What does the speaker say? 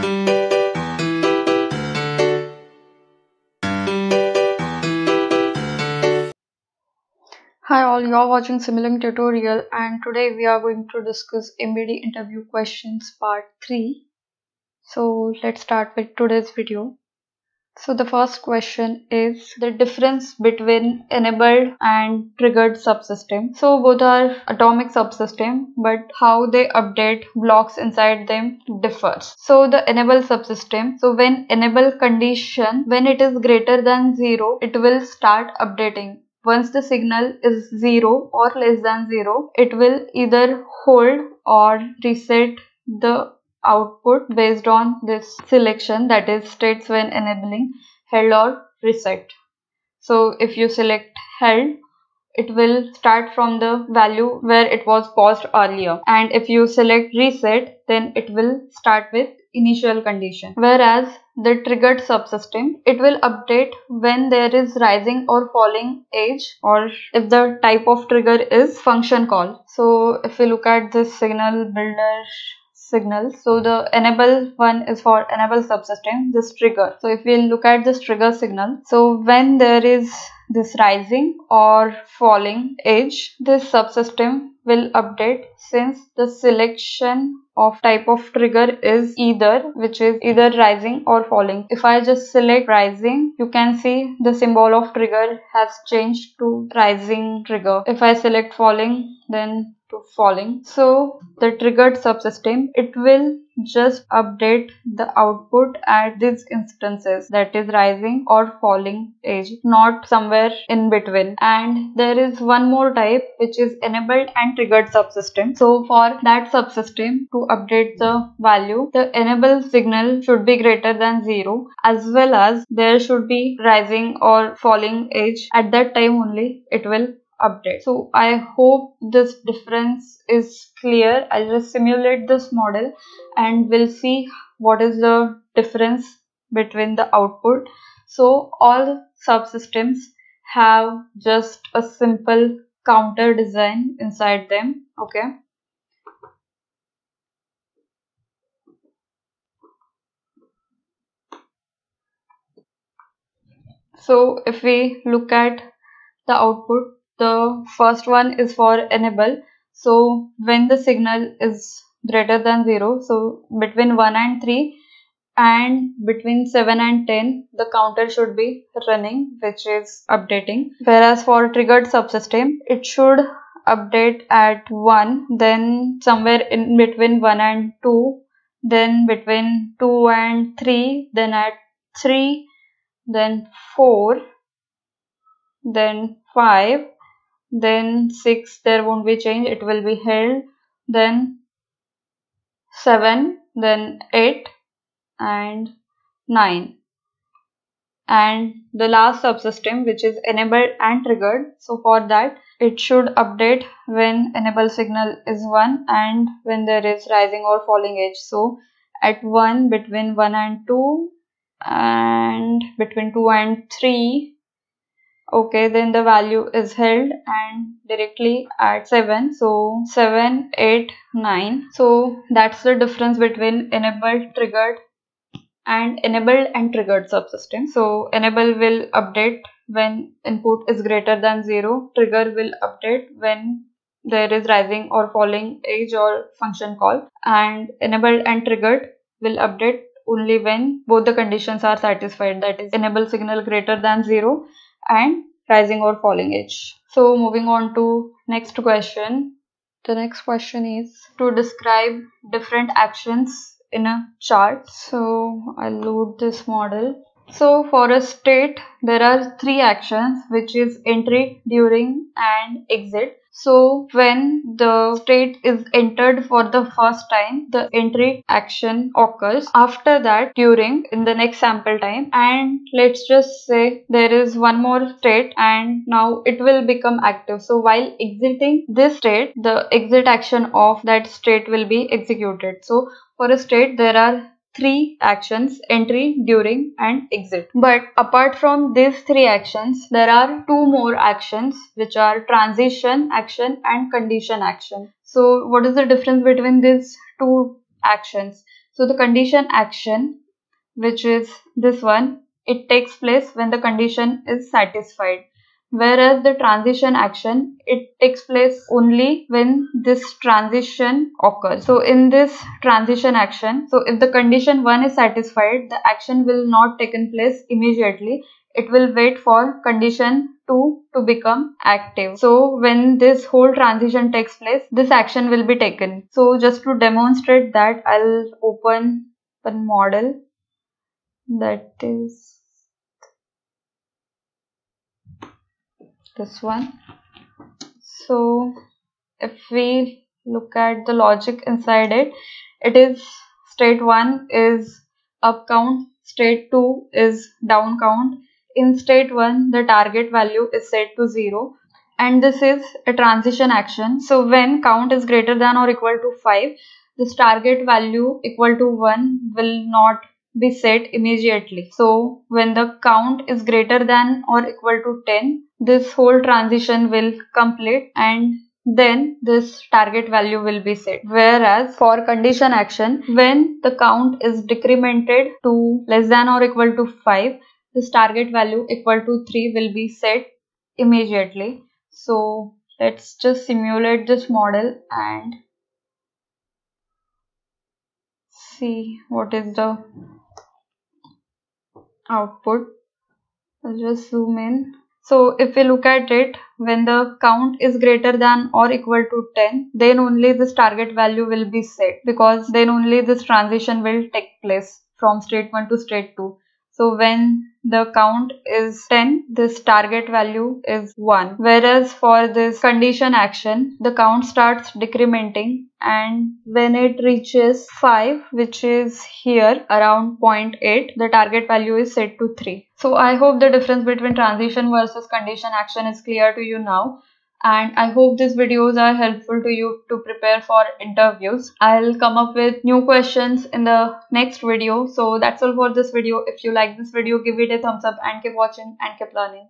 Hi all, you are watching Simulink tutorial and today we are going to discuss MBD interview questions part 3. So let's start with today's video. So the first question is the difference between enabled and triggered subsystem. So both are atomic subsystem but how they update blocks inside them differs. So the enable subsystem. So when enable condition when it is greater than 0 it will start updating once the signal is 0 or less than 0, it will either hold or reset the output based on this selection that is states when enabling held or reset. So if you select held, it will start from the value where it was paused earlier. And if you select reset then it will start with initial condition. Whereas the triggered subsystem it will update when there is rising or falling edge or if the type of trigger is function call. So if we look at this signal builder signal. So the enable one is for enable subsystem this trigger. So if we look at this trigger signal so when there is this rising or falling edge this subsystem will update since the selection of type of trigger is either which is either rising or falling. If i just select rising you can see the symbol of trigger has changed to rising trigger. If i select falling then to falling. So the triggered subsystem it will just update the output at these instances that is rising or falling edge not somewhere in between. And there is one more type which is enabled and triggered subsystem. So for that subsystem to update the value the enable signal should be greater than zero as well as there should be rising or falling edge. At that time only it will update. So i hope this difference is clear. I'll just simulate this model and we'll see what is the difference between the output. So all subsystems have just a simple counter design inside them okay? So if we look at the output the first one is for enable. So when the signal is greater than 0 so between 1 and 3 and between 7 and 10 the counter should be running which is updating. Whereas for triggered subsystem it should update at 1 then somewhere in between 1 and 2 then between 2 and 3 then at 3 then 4 then 5 then 6 there won't be change it will be held. Then 7 then 8 and 9 and the last subsystem which is enabled and triggered so for that it should update when enable signal is 1 and when there is rising or falling edge. So at 1 between 1 and 2 and between 2 and 3 okay then the value is held and directly at 7 so 7 8 9 so that's the difference between enabled triggered and enabled and triggered subsystem. So enable will update when input is greater than 0 trigger will update when there is rising or falling edge or function call. And enabled and triggered will update only when both the conditions are satisfied. That is enable signal greater than 0 and rising or falling edge. So moving on to next question. The next question is to describe different actions in a chart. So I'll load this model. So for a state, there are three actions which is entry, during and exit. So when the state is entered for the first time, the entry action occurs. After that, during in the next sample time and let's just say there is one more state and now it will become active. So while exiting this state, the exit action of that state will be executed. So for a state, there are three actions entry during and exit. But apart from these three actions there are two more actions which are transition action and condition action. So what is the difference between these two actions? So the condition action which is this one it takes place when the condition is satisfied whereas the transition action it takes place only when this transition occurs so in this transition action so if the condition 1 is satisfied the action will not taken place immediately it will wait for condition 2 to become active. So when this whole transition takes place, this action will be taken. So just to demonstrate that, I'll open one model that is this one. So if we look at the logic inside it, it is state 1 is up count, state 2 is down count, in state 1 the target value is set to 0 and this is a transition action so when count is greater than or equal to 5 this target value equal to 1 will not be set immediately so when the count is greater than or equal to 10 this whole transition will complete and then this target value will be set whereas for condition action when the count is decremented to less than or equal to 5 this target value equal to 3 will be set immediately. So let's just simulate this model and see what is the output. I'll just zoom in. So if we look at it, when the count is greater than or equal to 10, then only this target value will be set because then only this transition will take place from state 1 to state 2. So when the count is 10, this target value is 1. Whereas for this condition action, the count starts decrementing and when it reaches 5, which is here around 0.8, the target value is set to 3. So I hope the difference between transition versus condition action is clear to you now and I hope these videos are helpful to you to prepare for interviews. I'll come up with new questions in the next video. So that's all for this video. If you like this video, give it a thumbs up and keep watching and keep learning.